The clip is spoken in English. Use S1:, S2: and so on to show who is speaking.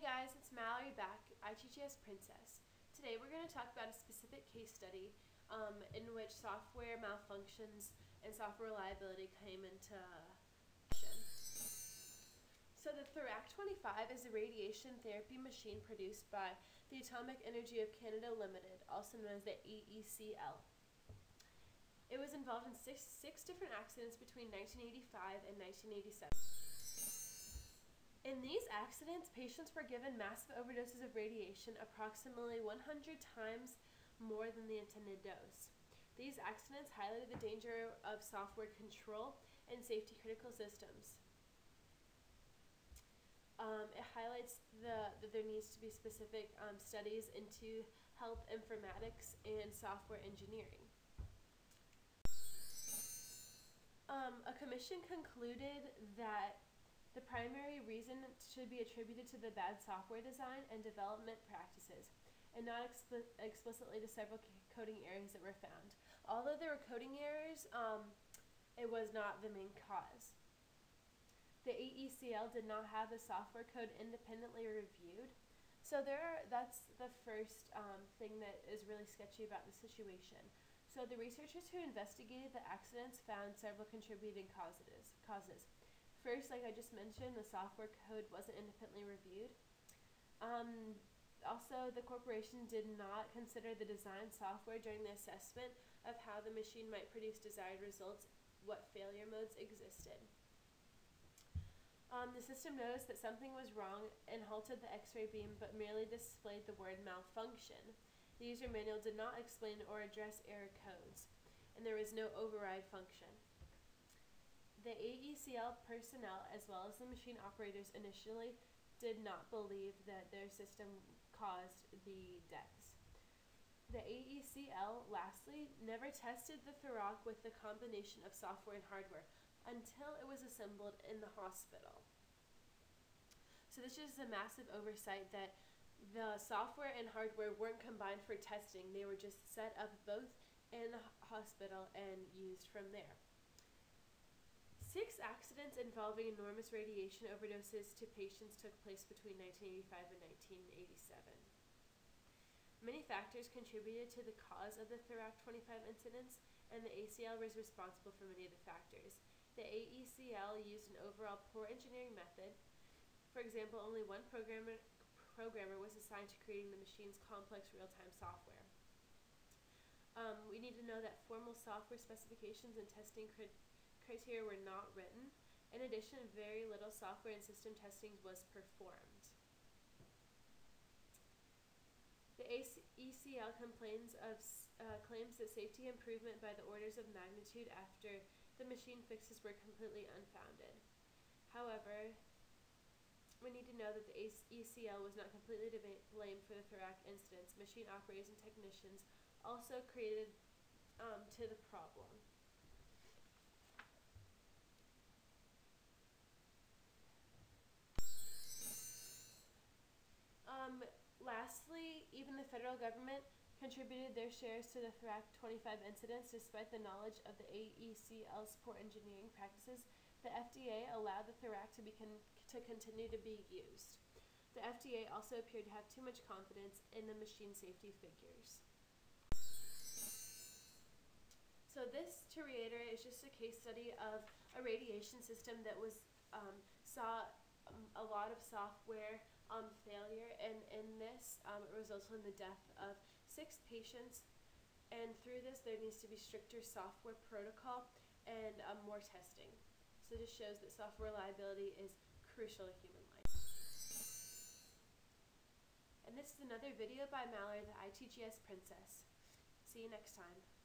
S1: Guys, it's Mallory back, ITGS Princess. Today we're going to talk about a specific case study um, in which software malfunctions and software reliability came into action. So the Therac-25 is a radiation therapy machine produced by the Atomic Energy of Canada Limited, also known as the AECL. It was involved in six, six different accidents between 1985 and 1987. In these accidents, patients were given massive overdoses of radiation, approximately 100 times more than the intended dose. These accidents highlighted the danger of software control and safety critical systems. Um, it highlights the, that there needs to be specific um, studies into health informatics and software engineering. Um, a commission concluded that the primary reason should be attributed to the bad software design and development practices, and not expli explicitly to several coding errors that were found. Although there were coding errors, um, it was not the main cause. The AECL did not have the software code independently reviewed. So there are, that's the first um, thing that is really sketchy about the situation. So the researchers who investigated the accidents found several contributing causes. causes. First, like I just mentioned, the software code wasn't independently reviewed. Um, also, the corporation did not consider the design software during the assessment of how the machine might produce desired results, what failure modes existed. Um, the system noticed that something was wrong and halted the x-ray beam but merely displayed the word malfunction. The user manual did not explain or address error codes, and there was no override function. The AECL personnel, as well as the machine operators, initially did not believe that their system caused the deaths. The AECL, lastly, never tested the Therac with the combination of software and hardware until it was assembled in the hospital. So this is a massive oversight that the software and hardware weren't combined for testing. They were just set up both in the hospital and used from there. Six accidents involving enormous radiation overdoses to patients took place between 1985 and 1987. Many factors contributed to the cause of the Therac-25 incidents, and the ACL was responsible for many of the factors. The AECL used an overall poor engineering method. For example, only one programmer, programmer was assigned to creating the machine's complex real-time software. Um, we need to know that formal software specifications and testing criteria were not written. In addition, very little software and system testing was performed. The AECL complains of, uh, claims that safety improvement by the orders of magnitude after the machine fixes were completely unfounded. However, we need to know that the AECL was not completely to blame for the Therac incidents. Machine operators and technicians also created um, to the problem. Federal government contributed their shares to the Therac-25 incidents despite the knowledge of the AECL's poor engineering practices. The FDA allowed the Therac to, be con to continue to be used. The FDA also appeared to have too much confidence in the machine safety figures. So this, to reiterate, is just a case study of a radiation system that was um, saw um, a lot of software um, failure, and in this, um, it resulted in the death of six patients. And through this, there needs to be stricter software protocol and um, more testing. So this shows that software reliability is crucial to human life. And this is another video by Mallory, the ITGS Princess. See you next time.